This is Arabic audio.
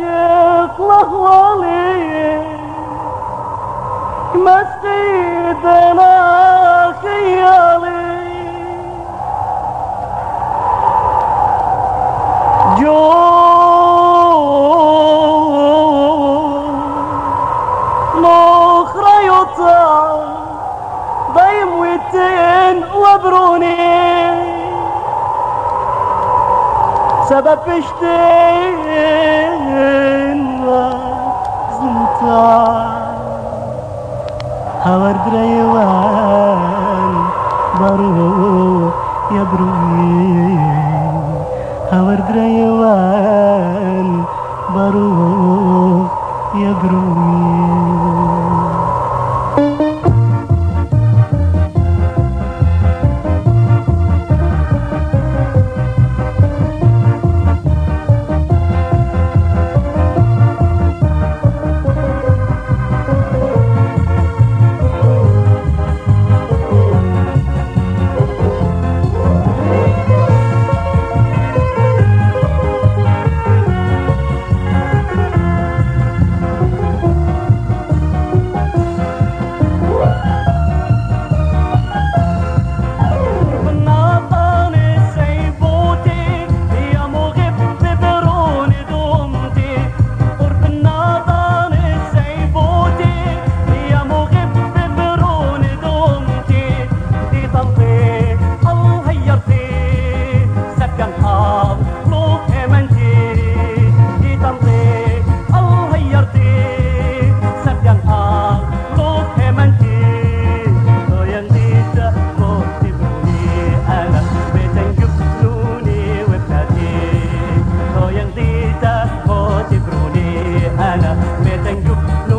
عاشق لهوالي مسجد أنا خيالي وبروني. سبب اشتين زمتا هور دريوان برو يا بروي هور دريوان برو يا You.